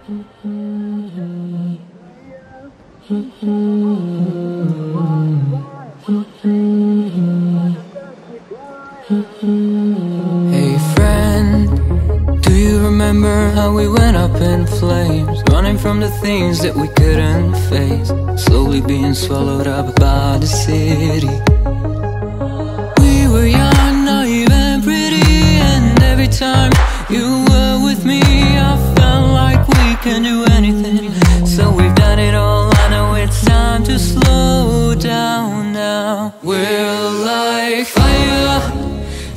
Hey friend, do you remember how we went up in flames? Running from the things that we couldn't face. Slowly being swallowed up by the city. We were young, anything. So we've done it all, I know it's time to slow down now. We're like fire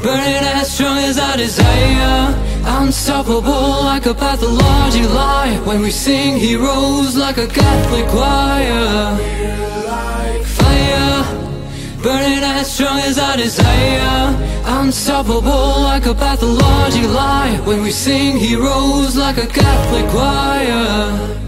Burning as strong as our desire. Unstoppable like a pathologic lie. When we sing heroes like a Catholic choir desire. Unstoppable like a pathologic lie When we sing heroes like a Catholic choir.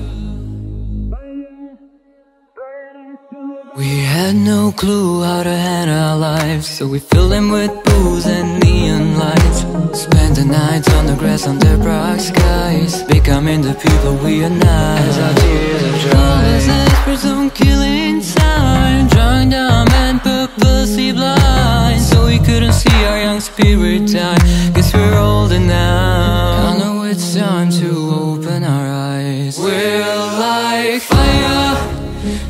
We had no clue how to handle our lives So we filled them with booze and neon lights. Spent the nights on the grass under bright skies Becoming the people we are now. As our tears spirit die Guess we're older now. I know it's time to open our eyes. We're like fire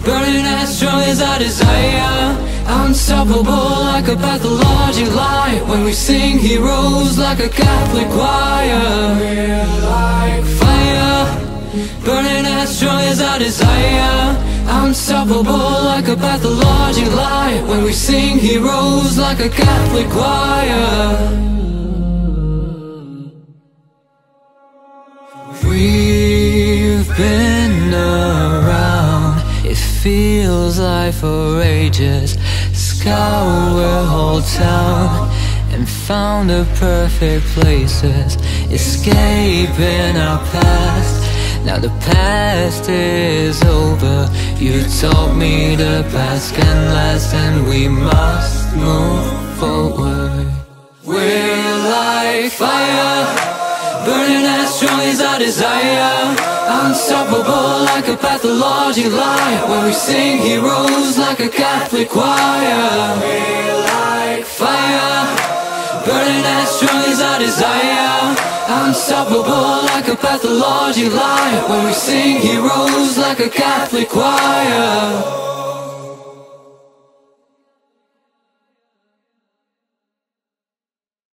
Burning as strong as our desire. Unstoppable like a pathologic lie When we sing heroes like a Catholic choir. We're like fire Burning as strong as our desire Unstoppable like a pathologic lie When we sing heroes like a Catholic choir We've been around, it feels like for ages. Scour a whole town and found the perfect places. Escaping our past, now the past is over. You told me the past can last and we must move forward. We're like fire. Burning as strong as our desire Unstoppable like a pathologic lie When we sing heroes like a Catholic choir We're like fire Burning as strong as our desire Unstoppable like a pathology lie When we sing heroes like a Catholic choir